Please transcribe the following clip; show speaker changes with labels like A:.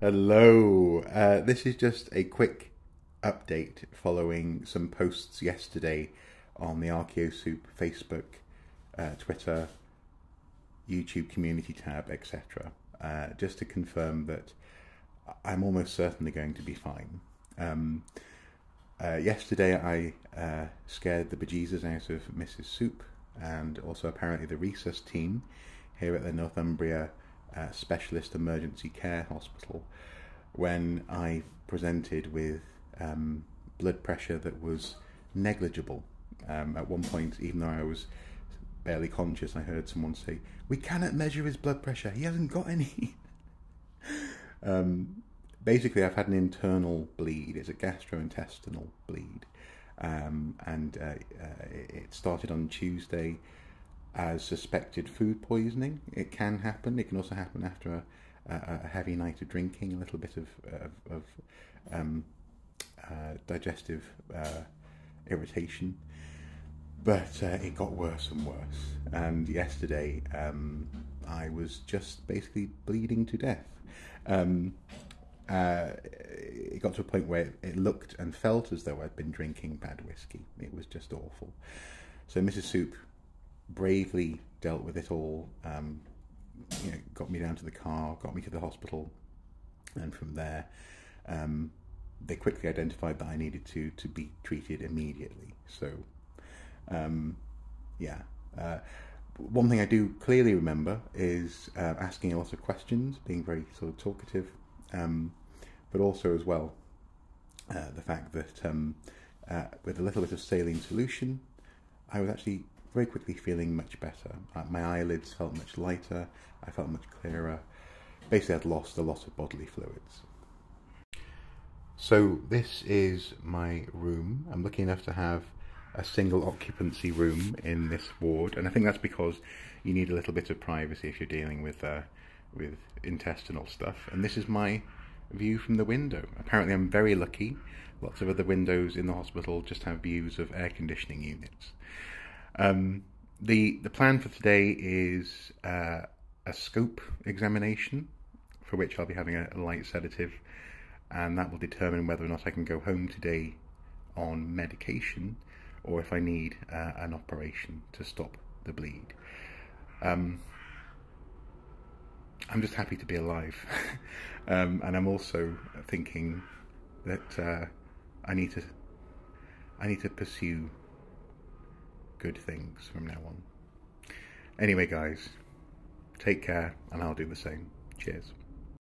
A: Hello. Uh, this is just a quick update following some posts yesterday on the Archaeosoup Facebook, uh, Twitter, YouTube community tab, etc. Uh, just to confirm that I'm almost certainly going to be fine. Um, uh, yesterday I uh, scared the bejesus out of Mrs. Soup and also apparently the Resus team here at the Northumbria uh, Specialist Emergency Care Hospital when I presented with um, blood pressure that was negligible. Um, at one point, even though I was barely conscious, I heard someone say, "We cannot measure his blood pressure. He hasn't got any." um, basically, I've had an internal bleed. It's a gastrointestinal bleed, um, and uh, uh, it started on Tuesday as suspected food poisoning. It can happen. It can also happen after a, a, a heavy night of drinking, a little bit of, of, of um, uh, digestive uh, irritation. But uh, it got worse and worse. And yesterday, um, I was just basically bleeding to death. Um, uh, it got to a point where it looked and felt as though I'd been drinking bad whiskey. It was just awful. So Mrs. Soup bravely dealt with it all. Um, you know, got me down to the car, got me to the hospital, and from there, um, they quickly identified that I needed to to be treated immediately. So, um, yeah. Uh, one thing I do clearly remember is uh, asking a lot of questions, being very sort of talkative, um, but also as well uh, the fact that um, uh, with a little bit of saline solution, I was actually very quickly feeling much better. Uh, my eyelids felt much lighter, I felt much clearer. Basically, I'd lost a lot of bodily fluids. So, this is my room. I'm lucky enough to have a single occupancy room in this ward, and I think that's because you need a little bit of privacy if you're dealing with uh, with intestinal stuff. And this is my view from the window. Apparently, I'm very lucky. Lots of other windows in the hospital just have views of air conditioning units. Um, the the plan for today is uh, a scope examination, for which I'll be having a, a light sedative, and that will determine whether or not I can go home today on medication, or if I need uh, an operation to stop the bleed. Um, I'm just happy to be alive, um, and I'm also thinking that uh, I need to I need to pursue good things from now on. Anyway, guys, take care, and I'll do the same. Cheers.